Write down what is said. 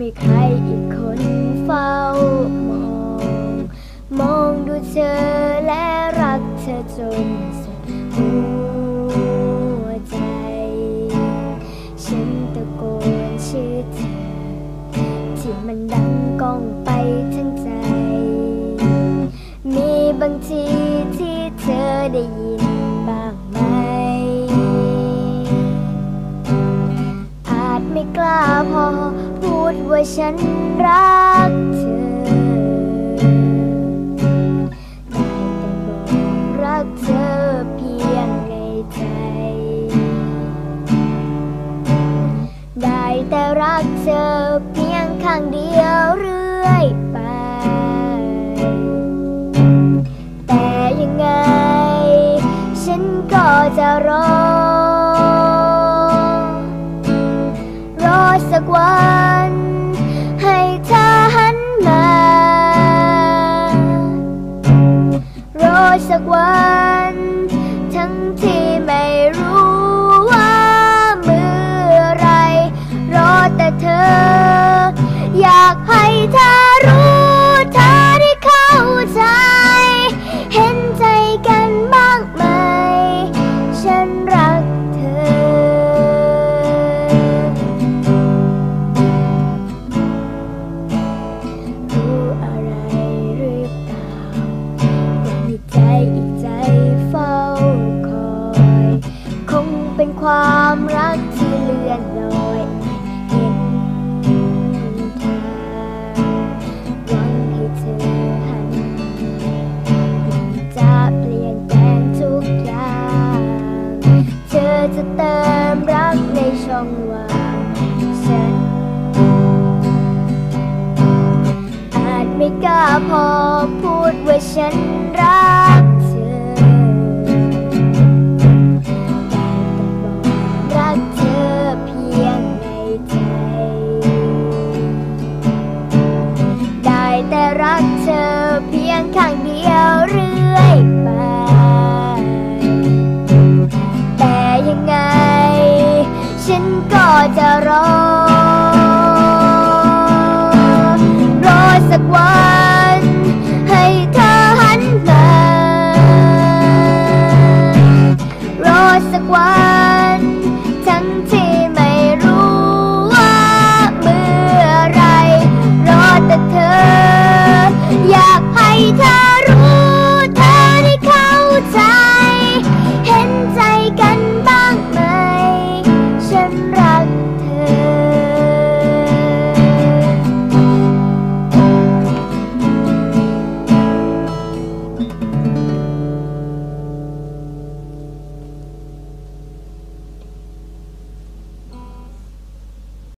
มีใครอีกคนเฝ้ามอง มองดูเธอและรักเธอจนสุดหัวใจ ฉันตะโกนชื่อเธอ ที่มันดังก้องไปทั้งใจ มีบางทีที่เธอได้ยินบ้างไหม อาจไม่กล้าพอ ดว่าฉันรักเธอ ได้แต่บอกรักเธอเพียงในใจ ได้แต่รักเธอเพียงข้างเดียวเรื่อยไป แต่ยังไง ฉันก็จะรอ กวัน ทั้งที่ไม่รู้ว่าเมื่อไรรอแต่เธอ อยากให้เธอ ความรักที่เลื่อนลอยเห็นทางหวังให้เธอหันจะเปลี่ยนแปลงทุกอย่าง เธอจะเติมรักในช่องว่างฉัน อาจไม่กล้าพอพูดว่าฉัน ก็จะรอ รอสักวัน